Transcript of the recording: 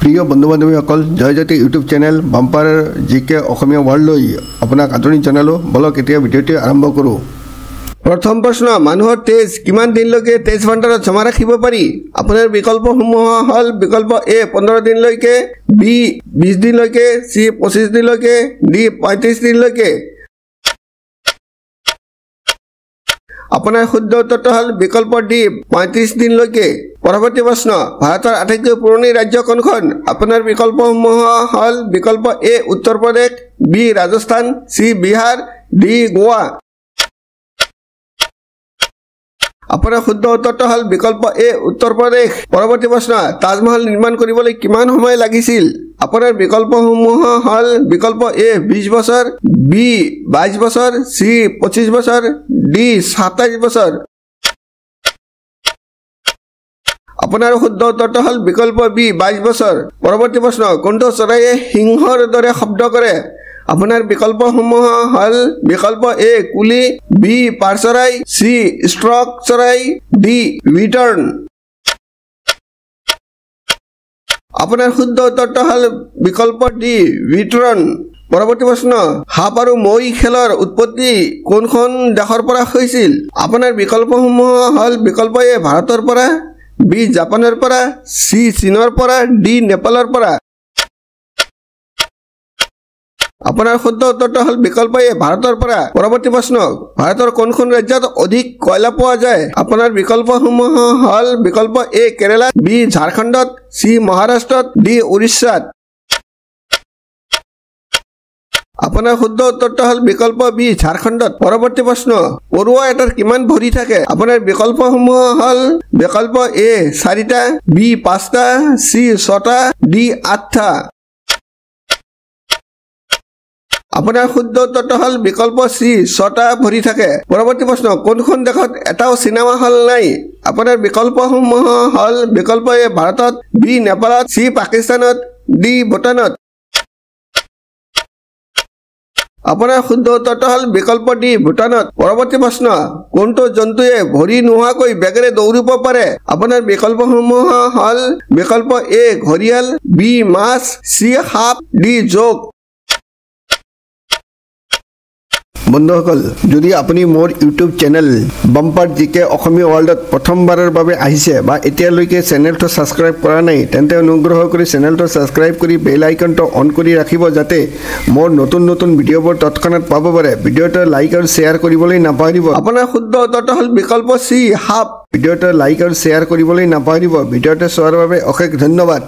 প্ৰিয় বন্ধু বান্ধৱীসকল Jayajyoti YouTube channel bumper G K Asomiya ৱৰ্ল্ডলৈ আপোনাক আদৰণি জনালোঁ। বলক এতিয়া ভিডিঅ'টি আৰম্ভ কৰোঁ। প্ৰথম প্ৰশ্ন মানুহৰ তেজ কিমান দিনলৈকে তেজ ভাণ্ডাৰত জমা ৰাখিব পাৰি? আপোনাৰ বিকল্পসমূহ হ'ল বিকল্প এ পোন্ধৰ দিনলৈকে বি বিছ দিনলৈকে চি পঁচিছ দিনলৈকে ডি পঁয়ত্ৰিছ দিনলৈকে। আপোনাৰ শুদ্ধ উত্তৰটো হ'ল বিকল্প ডি পঁয়ত্ৰিছ দিনলৈকে। পৰৱৰ্তী প্ৰশ্ন ভাৰতৰ আটাইতকৈ পুৰণি ৰাজ্য কোনখন? আপোনাৰ বিকল্পসমূহ হ'ল বিকল্প A Uttar Pradesh B Rajasthan C Bihar D Goa. আপোনাৰ শুদ্ধ উত্তৰটো হ'ল বিকল্প এ উত্তৰ প্ৰদেশ। পৰৱৰ্তী প্ৰশ্ন তাজমহল নিৰ্মাণ কৰিবলৈ কিমান সময় লাগিছিল? আপোনাৰ বিকল্পসমূহ হ'ল বিকল্প এ বিছ বছৰ বি বাইছ বছৰ চি পঁচিছ বছৰ ডি সাতাইছ বছৰ। আপোনাৰ শুদ্ধ উত্তৰটো হ'ল বিকল্প বি বাইছ বছৰ। পৰৱৰ্তী প্ৰশ্ন কোনটো চৰাইয়ে সিংহৰ দৰে শব্দ কৰে? আপোনাৰ বিকল্পসমূহ হ'ল বিকল্প এ কুলি বি পাৰ চৰাই চি ষ্ট্ৰক চৰাই ডি ৰিটাৰ্ণ আপোনাৰ শুদ্ধ উত্তৰটো হ'ল বিকল্প ডি ৰিটাৰ্ণ পৰৱৰ্তী প্ৰশ্ন সাপ আৰু মৈ খেলৰ উৎপত্তি কোনখন দেশৰ পৰা হৈছিল? আপোনাৰ বিকল্পসমূহ হ'ল বিকল্প এ ভাৰতৰ পৰা। বি জাপানৰ পৰা চি চীনৰ পৰা ডি নেপালৰ পৰা। আপোনাৰ শুদ্ধ উত্তৰটো হ'ল বিকল্প এ ভাৰতৰ পৰা। পৰৱৰ্তী প্ৰশ্ন ভাৰতৰ কোনখন ৰাজ্যত অধিক কয়লা পোৱা যায়? আপোনাৰ বিকল্পসমূহ হ'ল বিকল্প এ কেৰেলাত বি ঝাৰখণ্ডত চি মহাৰাষ্ট্ৰত ডি উৰিষ্যাত। আপোনাৰ শুদ্ধ উত্তৰটো হ'ল বিকল্প বি ঝাৰখণ্ডত। পৰৱৰ্তী প্ৰশ্ন পৰুৱা এটাৰ কিমান ভৰি থাকে? আপোনাৰ বিকল্পসমূহ হ'ল বিকল্প এ চাৰিটা বি পাঁচটা চি ছটা ডি আঠটা। আপোনাৰ শুদ্ধ উত্তৰটো হ'ল বিকল্প চি ছটা ভৰি থাকে। পৰৱৰ্তী প্ৰশ্ন কোনখন দেশত এটাও চিনেমা হল নাই? আপোনাৰ বিকল্পসমূহ হ'ল বিকল্প এ ভাৰতত বি নেপালত চি পাকিস্তানত ডি ভূটানত। আপোনাৰ শুদ্ধ উত্তৰটো হ'ল বিকল্প ডি ভূটানত পৰৱৰ্তী প্ৰশ্ন কোনটো জন্তুৱে ভৰি নোহোৱাকৈ বেগেৰে দৌৰিব পাৰে? আপোনাৰ বিকল্পসমূহ হ'ল বিকল্প এ ঘৰিয়াল বি মাছ চি সাপ ডি যোগ বন্ধুসকল যদি আপুনি মোৰ YouTube channel bumper G K Asomiya ৱৰ্ল্ডত প্ৰথমবাৰৰ বাবে আহিছে বা এতিয়ালৈকে চেনেলটো ছাবস্ক্ৰাইব কৰা নাই তেন্তে অনুগ্ৰহ কৰি চেনেলটো ছাবস্ক্ৰাইব কৰি বেল আইকনটো অন কৰি ৰাখিব যাতে মোৰ নতুন নতুন ভিডিঅ'বোৰ তৎক্ষণাত পাব পাৰে। ভিডিঅ'টো লাইক আৰু শ্বেয়াৰ কৰিবলৈ নাপাহৰিব। আপোনাৰ শুদ্ধ উত্তৰটো হ'ল বিকল্প চি সাপ। ভিডিঅ'টো লাইক আৰু শ্বেয়াৰ কৰিবলৈ নাপাহৰিব। ভিডিঅ'টো চোৱাৰ বাবে অশেষ ধন্যবাদ।